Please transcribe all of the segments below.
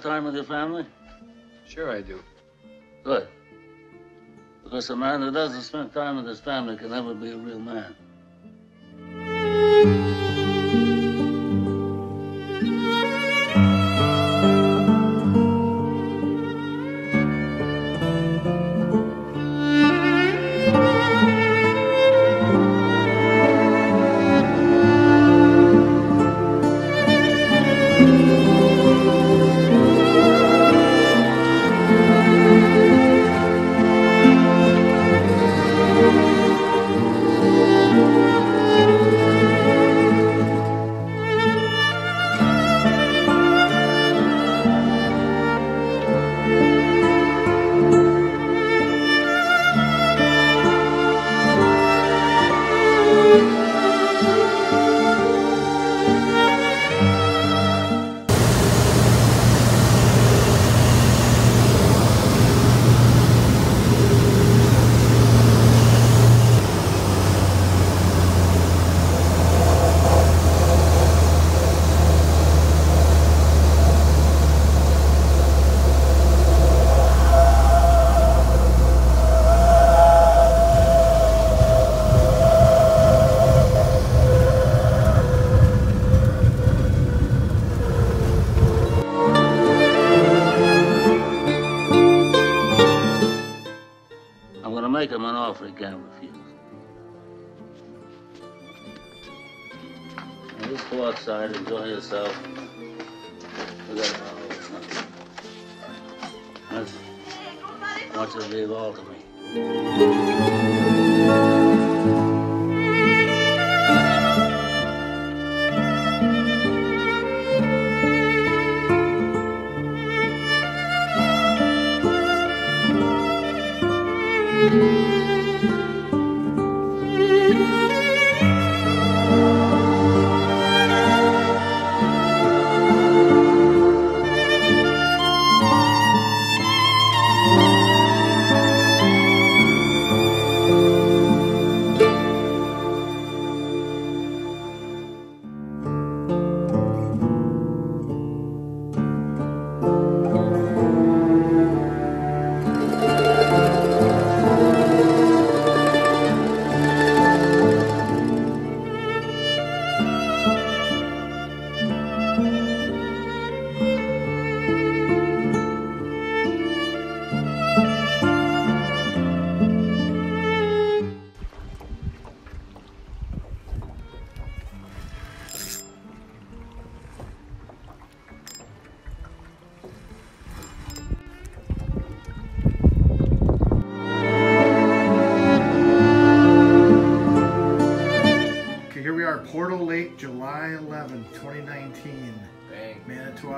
time with your family? Sure, I do. Good. Because a man who doesn't spend time with his family can never be a real man. Make him an offer he can't refuse. Now, just go outside, enjoy yourself. I want to leave all to me.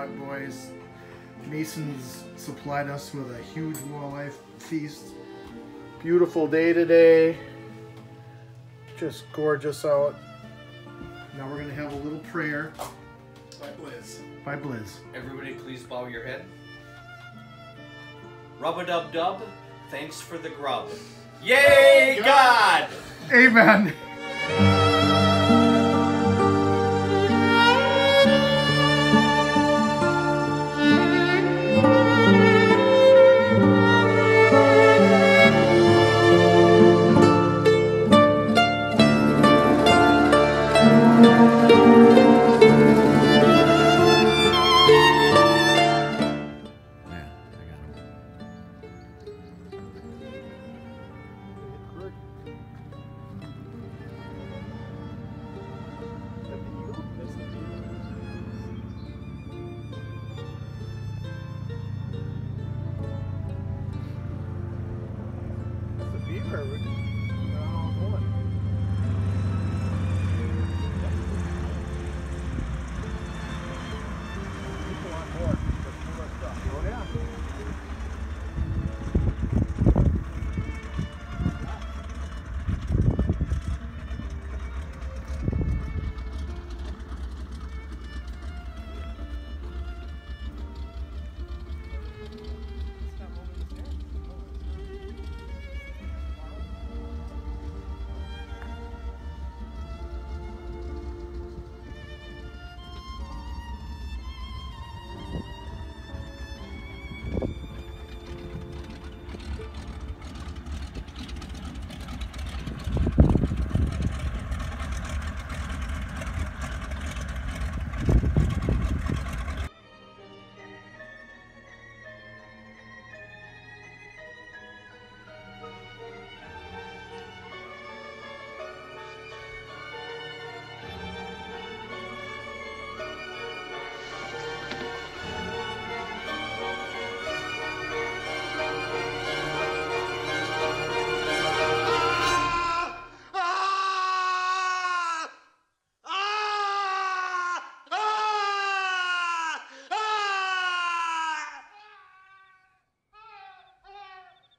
Boys. Masons supplied us with a huge walleye feast. Beautiful day today. Just gorgeous out. Now we're gonna have a little prayer By Blizz. by Blizz. Everybody, please bow your head. Rub a dub dub. Thanks for the grub. Yay, God! Amen. Beaver.